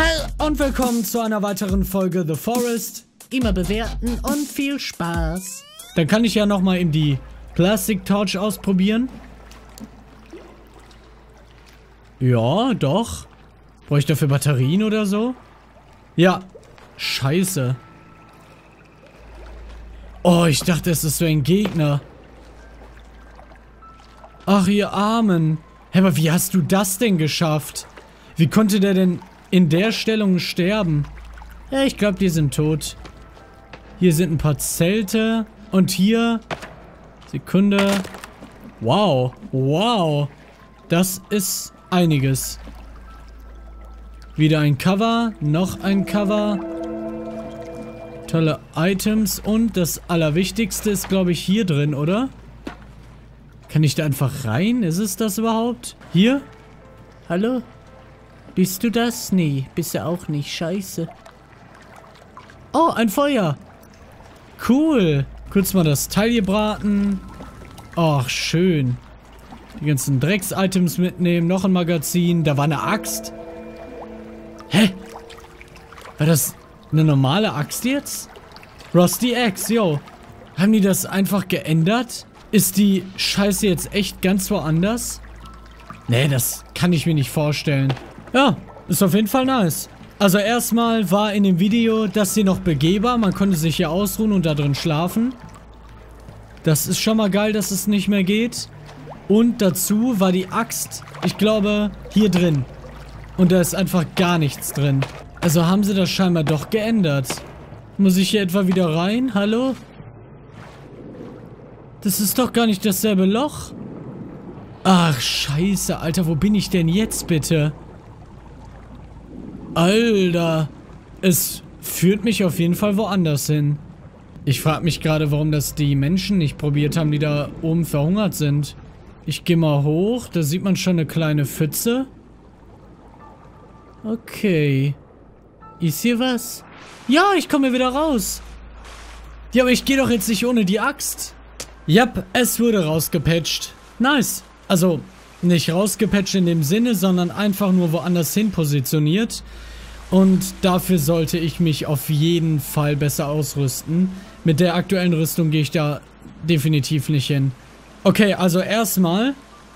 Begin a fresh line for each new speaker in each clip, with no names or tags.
Hi und willkommen zu einer weiteren Folge The Forest.
Immer bewerten und viel Spaß.
Dann kann ich ja nochmal eben die Plastic Torch ausprobieren. Ja, doch. Brauche ich dafür Batterien oder so? Ja. Scheiße. Oh, ich dachte, es ist so ein Gegner. Ach, ihr Armen. Hä, aber wie hast du das denn geschafft? Wie konnte der denn in der Stellung sterben? Ja, ich glaube, die sind tot. Hier sind ein paar Zelte. Und hier... Sekunde. Wow. Wow. Das ist einiges. Wieder ein Cover. Noch ein Cover. Tolle Items. Und das Allerwichtigste ist, glaube ich, hier drin, oder? Kann ich da einfach rein? Ist es das überhaupt? Hier?
Hallo? Bist du das? Nee, bist du auch nicht. Scheiße.
Oh, ein Feuer. Cool. Kurz mal das Teil gebraten. Ach, schön. Die ganzen Drecks-Items mitnehmen. Noch ein Magazin. Da war eine Axt. Hä? War das eine normale Axt jetzt? Rusty Axe, yo. Haben die das einfach geändert? Ist die Scheiße jetzt echt ganz woanders? Nee, das kann ich mir nicht vorstellen. Ja, ist auf jeden Fall nice. Also erstmal war in dem Video das hier noch begehbar. Man konnte sich hier ausruhen und da drin schlafen. Das ist schon mal geil, dass es nicht mehr geht. Und dazu war die Axt, ich glaube, hier drin. Und da ist einfach gar nichts drin. Also haben sie das scheinbar doch geändert. Muss ich hier etwa wieder rein? Hallo? Das ist doch gar nicht dasselbe Loch. Ach, scheiße, Alter. Wo bin ich denn jetzt, bitte? Alter. Es führt mich auf jeden Fall woanders hin. Ich frage mich gerade, warum das die Menschen nicht probiert haben, die da oben verhungert sind. Ich gehe mal hoch. Da sieht man schon eine kleine Pfütze. Okay. Ist hier was? Ja, ich komme wieder raus. Ja, aber ich gehe doch jetzt nicht ohne die Axt. Yep, es wurde rausgepatcht. Nice. Also, nicht rausgepatcht in dem Sinne, sondern einfach nur woanders hin positioniert. Und dafür sollte ich mich auf jeden Fall besser ausrüsten. Mit der aktuellen Rüstung gehe ich da definitiv nicht hin. Okay, also erstmal,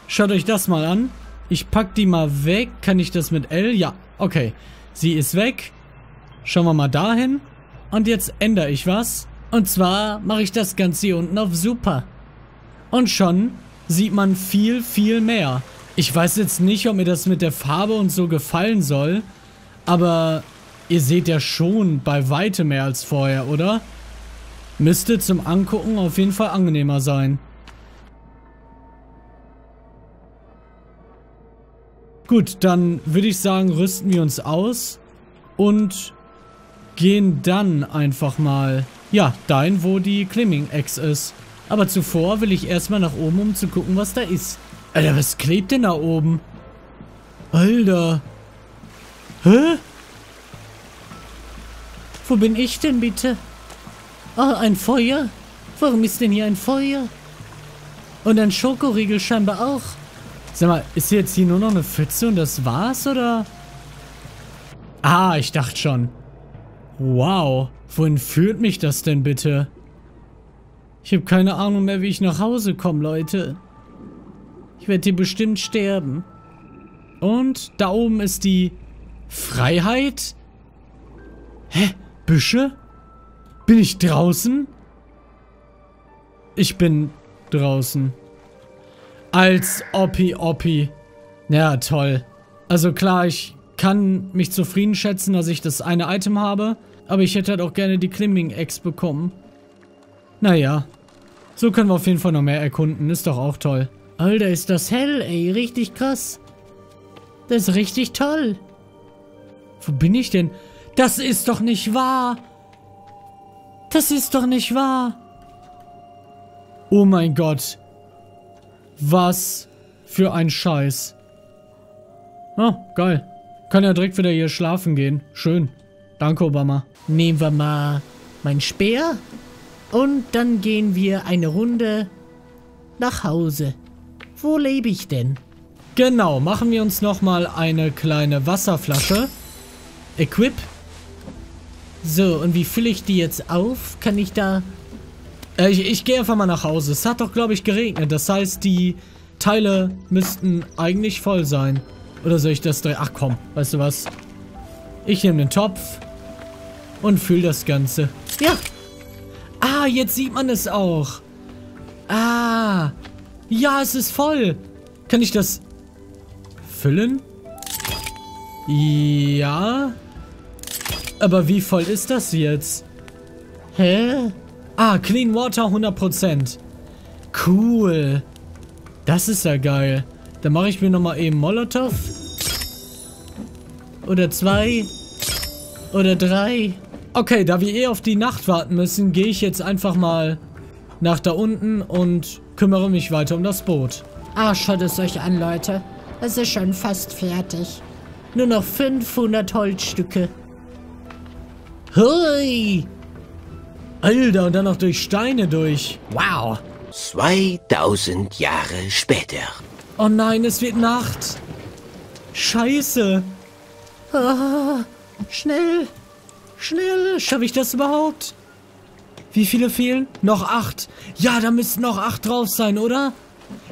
schaut euch das mal an. Ich pack die mal weg. Kann ich das mit L? Ja, okay. Sie ist weg. Schauen wir mal dahin. Und jetzt ändere ich was. Und zwar mache ich das Ganze hier unten auf Super. Und schon sieht man viel, viel mehr. Ich weiß jetzt nicht, ob mir das mit der Farbe und so gefallen soll. Aber ihr seht ja schon bei weitem mehr als vorher, oder? Müsste zum Angucken auf jeden Fall angenehmer sein. Gut, dann würde ich sagen, rüsten wir uns aus und gehen dann einfach mal ja, dahin, wo die Climbing Axe ist. Aber zuvor will ich erstmal nach oben, um zu gucken, was da ist. Alter, was klebt denn da oben? Alter. Hä?
Wo bin ich denn bitte? Ah, ein Feuer? Warum ist denn hier ein Feuer? Und ein Schokoriegel scheinbar auch.
Sag mal, ist jetzt hier nur noch eine Pfütze und das war's, oder? Ah, ich dachte schon. Wow. Wohin führt mich das denn bitte? Ich habe keine Ahnung mehr, wie ich nach Hause komme, Leute. Ich werde hier bestimmt sterben. Und da oben ist die Freiheit? Hä? Büsche? Bin ich draußen? Ich bin draußen. Als Oppi Oppi. Ja, toll. Also klar, ich kann mich zufrieden schätzen, dass ich das eine Item habe. Aber ich hätte halt auch gerne die Climbing-Ex bekommen. Naja. So können wir auf jeden Fall noch mehr erkunden. Ist doch auch toll.
Alter, ist das hell, ey. Richtig krass. Das ist richtig toll.
Wo bin ich denn? Das ist doch nicht wahr. Das ist doch nicht wahr. Oh mein Gott. Was für ein Scheiß. Oh, geil. Kann ja direkt wieder hier schlafen gehen. Schön. Danke, Obama.
Nehmen wir mal mein Speer und dann gehen wir eine Runde nach Hause. Wo lebe ich denn?
Genau, machen wir uns nochmal eine kleine Wasserflasche. Equip.
So, und wie fülle ich die jetzt auf? Kann ich da...
Äh, ich, ich gehe einfach mal nach Hause. Es hat doch, glaube ich, geregnet. Das heißt, die Teile müssten eigentlich voll sein. Oder soll ich das drehen? Ach komm, weißt du was? Ich nehme den Topf und fülle das Ganze.
Ja.
Jetzt sieht man es auch. Ah. Ja, es ist voll. Kann ich das füllen? Ja. Aber wie voll ist das jetzt?
Hä?
Ah, Clean Water 100%. Cool. Das ist ja geil. Dann mache ich mir nochmal eben Molotow. Oder zwei. Oder drei. Okay, da wir eh auf die Nacht warten müssen, gehe ich jetzt einfach mal nach da unten und kümmere mich weiter um das Boot.
Ah, schaut es euch an, Leute. Es ist schon fast fertig. Nur noch 500 Holzstücke.
Hui! Alter, und dann noch durch Steine durch. Wow.
2000 Jahre später.
Oh nein, es wird Nacht. Scheiße.
Ah, schnell. Schnell.
Schaffe ich das überhaupt? Wie viele fehlen? Noch acht. Ja, da müssten noch acht drauf sein, oder?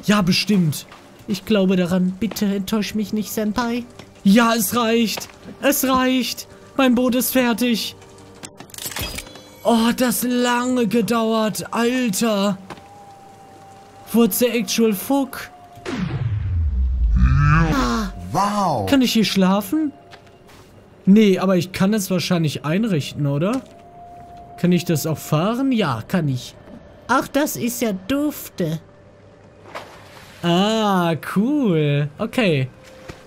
Ja, bestimmt.
Ich glaube daran. Bitte enttäusch mich nicht, Senpai.
Ja, es reicht. Es reicht. Mein Boot ist fertig. Oh, das lange gedauert. Alter. What's the actual fuck?
Wow.
Kann ich hier schlafen? Nee, aber ich kann es wahrscheinlich einrichten, oder? Kann ich das auch fahren? Ja, kann ich.
Ach, das ist ja dufte.
Ah, cool. Okay.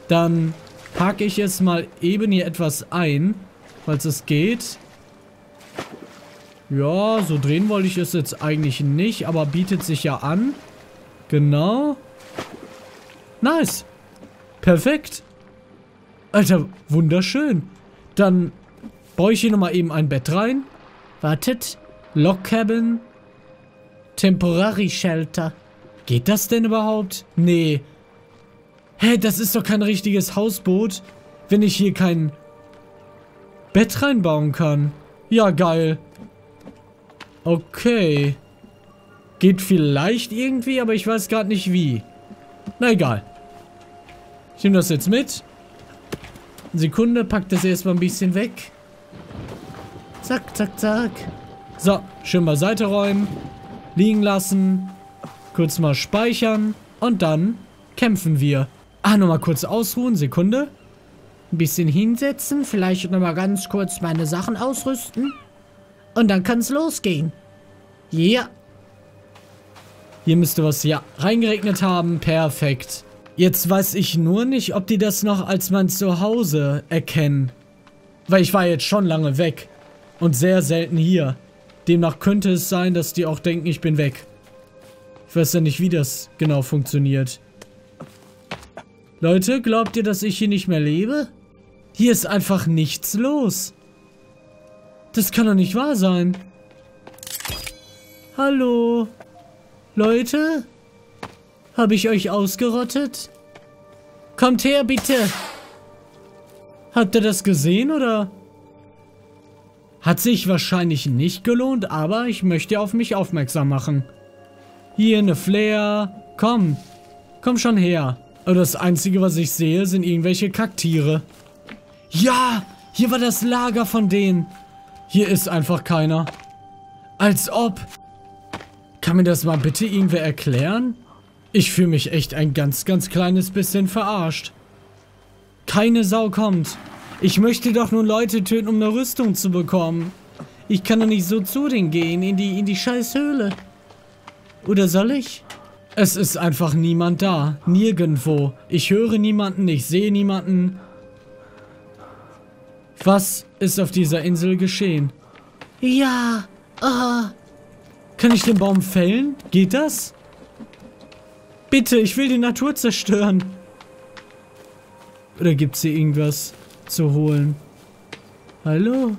Dann packe ich jetzt mal eben hier etwas ein, falls es geht. Ja, so drehen wollte ich es jetzt eigentlich nicht, aber bietet sich ja an. Genau. Nice. Perfekt. Alter, wunderschön. Dann baue ich hier nochmal eben ein Bett rein.
Wartet.
Log Cabin.
Temporary Shelter.
Geht das denn überhaupt? Nee. Hä, das ist doch kein richtiges Hausboot, wenn ich hier kein Bett reinbauen kann. Ja, geil. Okay. Geht vielleicht irgendwie, aber ich weiß gerade nicht wie. Na egal. Ich nehme das jetzt mit. Sekunde, pack das erstmal ein bisschen weg.
Zack, zack, zack.
So, schön beiseite räumen. Liegen lassen. Kurz mal speichern. Und dann kämpfen wir. Ah, nochmal kurz ausruhen. Sekunde.
Ein bisschen hinsetzen. Vielleicht nochmal ganz kurz meine Sachen ausrüsten. Und dann kann es losgehen. Ja.
Hier müsste was ja reingeregnet haben. Perfekt. Jetzt weiß ich nur nicht, ob die das noch als mein Zuhause erkennen. Weil ich war jetzt schon lange weg. Und sehr selten hier. Demnach könnte es sein, dass die auch denken, ich bin weg. Ich weiß ja nicht, wie das genau funktioniert. Leute, glaubt ihr, dass ich hier nicht mehr lebe? Hier ist einfach nichts los. Das kann doch nicht wahr sein. Hallo? Leute? Habe ich euch ausgerottet? Kommt her, bitte. Habt ihr das gesehen, oder? Hat sich wahrscheinlich nicht gelohnt, aber ich möchte auf mich aufmerksam machen. Hier eine Flair. Komm. Komm schon her. Aber das Einzige, was ich sehe, sind irgendwelche Kaktiere. Ja, hier war das Lager von denen. Hier ist einfach keiner. Als ob. Kann mir das mal bitte irgendwer erklären? Ich fühle mich echt ein ganz, ganz kleines bisschen verarscht. Keine Sau kommt. Ich möchte doch nur Leute töten, um eine Rüstung zu bekommen. Ich kann doch nicht so zu denen gehen, in die, in die scheiß Höhle. Oder soll ich? Es ist einfach niemand da. Nirgendwo. Ich höre niemanden, ich sehe niemanden. Was ist auf dieser Insel geschehen?
Ja. Ah.
Kann ich den Baum fällen? Geht das? Bitte, ich will die Natur zerstören. Oder gibt's hier irgendwas zu holen? Hallo?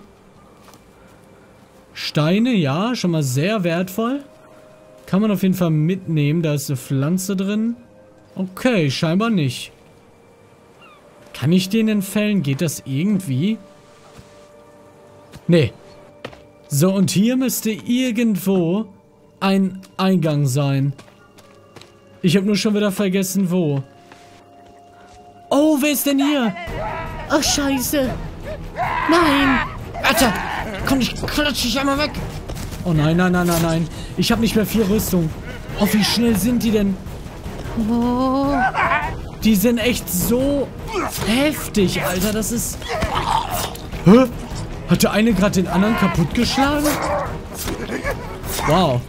Steine, ja, schon mal sehr wertvoll. Kann man auf jeden Fall mitnehmen. Da ist eine Pflanze drin. Okay, scheinbar nicht. Kann ich den entfällen? Geht das irgendwie? Nee. So, und hier müsste irgendwo ein Eingang sein. Ich habe nur schon wieder vergessen, wo. Oh, wer ist denn hier?
Ach, scheiße. Nein.
Alter, komm, ich klatsch dich einmal weg. Oh nein, nein, nein, nein, nein. Ich habe nicht mehr viel Rüstung. Oh, wie schnell sind die denn?
Oh.
Die sind echt so heftig, Alter. Das ist... Hä? Hat der eine gerade den anderen kaputtgeschlagen? Wow.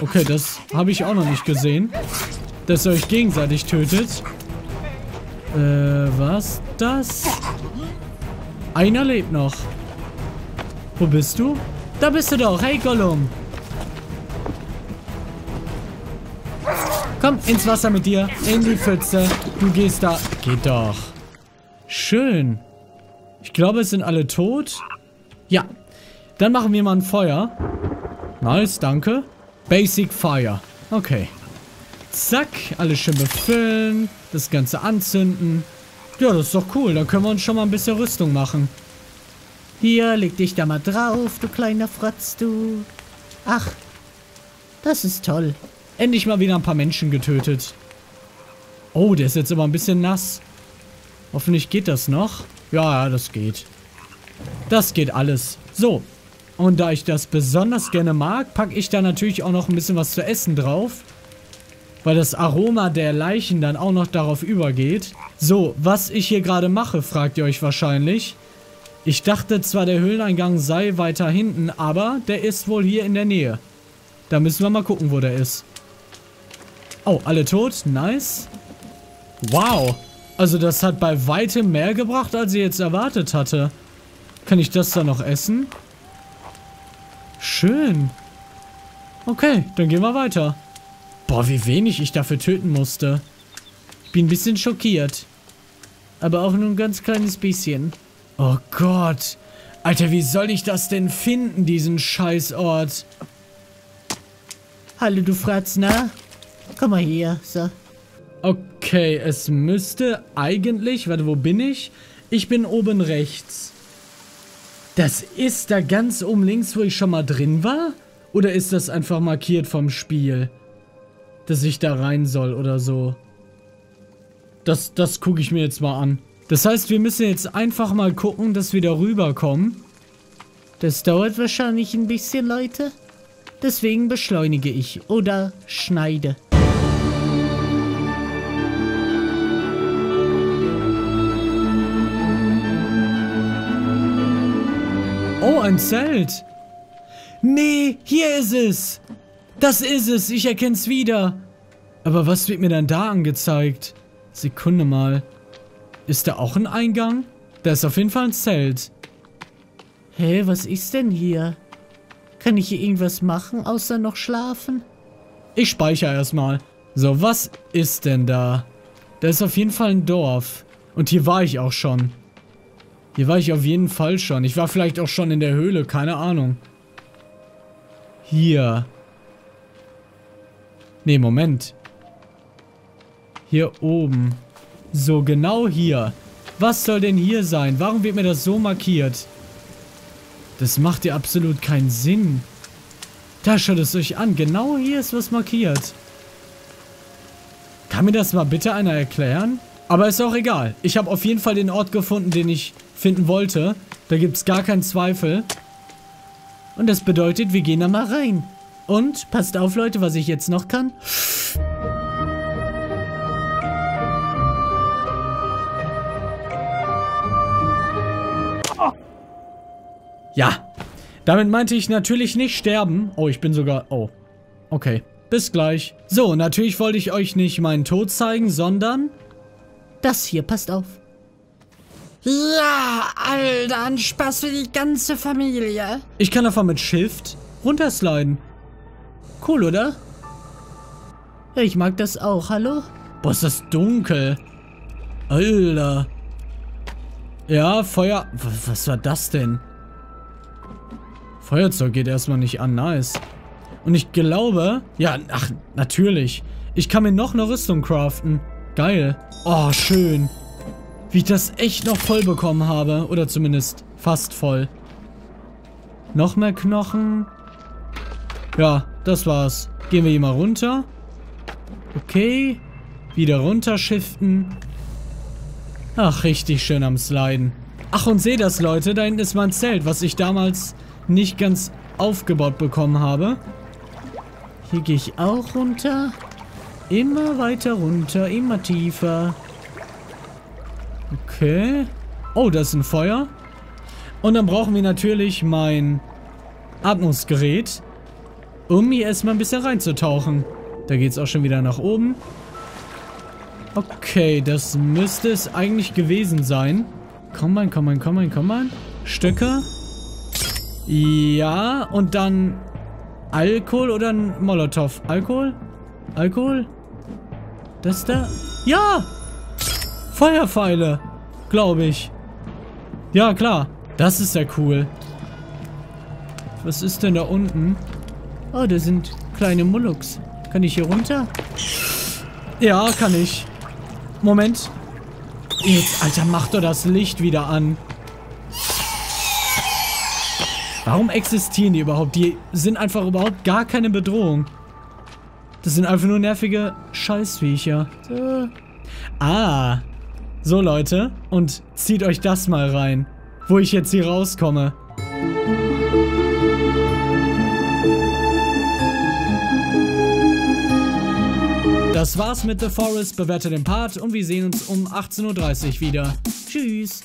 Okay, das habe ich auch noch nicht gesehen. Dass ihr euch gegenseitig tötet. Äh, was das? Einer lebt noch. Wo bist du? Da bist du doch. Hey, Gollum. Komm, ins Wasser mit dir. In die Pfütze. Du gehst da. Geht doch. Schön. Ich glaube, es sind alle tot. Ja. Dann machen wir mal ein Feuer. Nice, danke. Basic Fire. Okay. Zack, alles schön befüllen. Das Ganze anzünden. Ja, das ist doch cool. Dann können wir uns schon mal ein bisschen Rüstung machen.
Hier, leg dich da mal drauf, du kleiner Fratz, du. Ach, das ist toll.
Endlich mal wieder ein paar Menschen getötet. Oh, der ist jetzt aber ein bisschen nass. Hoffentlich geht das noch. Ja, ja, das geht. Das geht alles. So. Und da ich das besonders gerne mag, packe ich da natürlich auch noch ein bisschen was zu essen drauf. Weil das Aroma der Leichen dann auch noch darauf übergeht. So, was ich hier gerade mache, fragt ihr euch wahrscheinlich. Ich dachte zwar, der Höhleneingang sei weiter hinten, aber der ist wohl hier in der Nähe. Da müssen wir mal gucken, wo der ist. Oh, alle tot. Nice. Wow. Also das hat bei weitem mehr gebracht, als ich jetzt erwartet hatte. Kann ich das dann noch essen? Schön. Okay, dann gehen wir weiter. Boah, wie wenig ich dafür töten musste. Ich bin ein bisschen schockiert. Aber auch nur ein ganz kleines bisschen. Oh Gott. Alter, wie soll ich das denn finden, diesen Scheißort?
Hallo, du Fratzner. Komm mal hier, so.
Okay, es müsste eigentlich... Warte, wo bin ich? Ich bin oben rechts. Das ist da ganz oben links, wo ich schon mal drin war? Oder ist das einfach markiert vom Spiel? Dass ich da rein soll oder so? Das, das gucke ich mir jetzt mal an. Das heißt, wir müssen jetzt einfach mal gucken, dass wir da rüberkommen.
Das dauert wahrscheinlich ein bisschen, Leute. Deswegen beschleunige ich oder schneide.
Ein Zelt. Nee, hier ist es. Das ist es. Ich erkenne es wieder. Aber was wird mir dann da angezeigt? Sekunde mal. Ist da auch ein Eingang? Da ist auf jeden Fall ein Zelt.
Hä, was ist denn hier? Kann ich hier irgendwas machen, außer noch schlafen?
Ich speichere erstmal. So, was ist denn da? Da ist auf jeden Fall ein Dorf. Und hier war ich auch schon. Hier war ich auf jeden Fall schon. Ich war vielleicht auch schon in der Höhle, keine Ahnung. Hier. Nee, Moment. Hier oben. So, genau hier. Was soll denn hier sein? Warum wird mir das so markiert? Das macht ja absolut keinen Sinn. Da schaut es euch an. Genau hier ist was markiert. Kann mir das mal bitte einer erklären? Aber ist auch egal. Ich habe auf jeden Fall den Ort gefunden, den ich finden wollte. Da gibt es gar keinen Zweifel. Und das bedeutet, wir gehen da mal rein. Und, passt auf Leute, was ich jetzt noch kann. Ja. Damit meinte ich natürlich nicht sterben. Oh, ich bin sogar... Oh. Okay. Bis gleich. So, natürlich wollte ich euch nicht meinen Tod zeigen, sondern...
Das hier, passt auf.
Ja, Alter, ein Spaß für die ganze Familie.
Ich kann einfach mit Shift runtersliden. Cool, oder?
Ich mag das auch. Hallo?
Boah, ist das dunkel. Alter. Ja, Feuer... Was, was war das denn? Feuerzeug geht erstmal nicht an. Nice. Und ich glaube... Ja, ach, natürlich. Ich kann mir noch eine Rüstung craften. Geil. Oh, schön. Wie ich das echt noch voll bekommen habe. Oder zumindest fast voll. Noch mehr Knochen. Ja, das war's. Gehen wir hier mal runter. Okay. Wieder runterschiften. Ach, richtig schön am Sliden. Ach, und seht das, Leute. Da hinten ist mein Zelt, was ich damals nicht ganz aufgebaut bekommen habe. Hier gehe ich auch runter. Immer weiter runter, immer tiefer. Okay. Oh, das ist ein Feuer. Und dann brauchen wir natürlich mein Atmungsgerät, um hier erstmal ein bisschen reinzutauchen. Da geht es auch schon wieder nach oben. Okay, das müsste es eigentlich gewesen sein. Komm mal, komm mal, komm mal, komm mal. Stöcke. Ja, und dann Alkohol oder ein Molotow? Alkohol? Alkohol? Das da? Ja! Feuerpfeile. Glaube ich. Ja, klar. Das ist ja cool. Was ist denn da unten? Oh, da sind kleine Muluks. Kann ich hier runter? Ja, kann ich. Moment. Jetzt, Alter, mach doch das Licht wieder an. Warum existieren die überhaupt? Die sind einfach überhaupt gar keine Bedrohung. Das sind einfach nur nervige Scheißviecher. So. Ah. So, Leute. Und zieht euch das mal rein. Wo ich jetzt hier rauskomme. Das war's mit The Forest. Bewertet den Part und wir sehen uns um 18.30 Uhr wieder. Tschüss.